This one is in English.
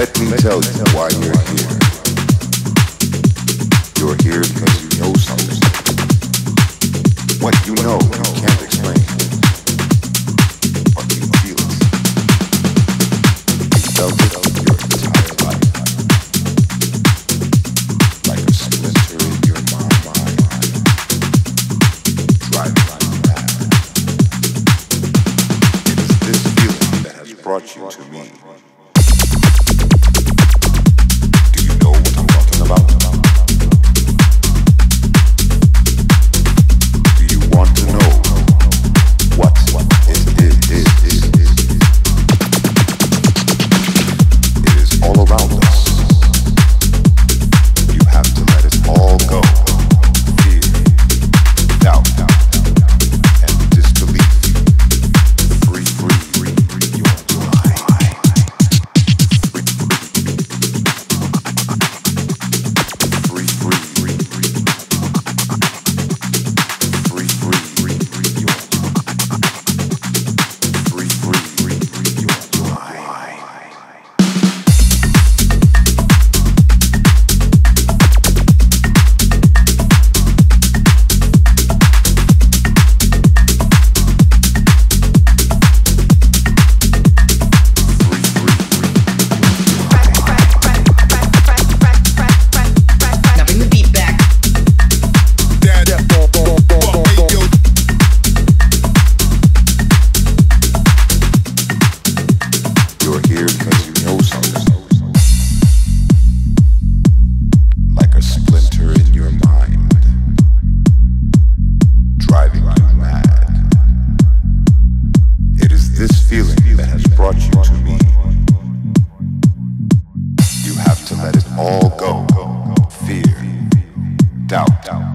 Let me tell you why you're here. You're here because you know something. What you know, you can't explain. But you feel it. You felt it your entire life. Like a splinter in your mind. Driving you mad. It is this feeling that has brought you to me. to let it all go. Fear, doubt.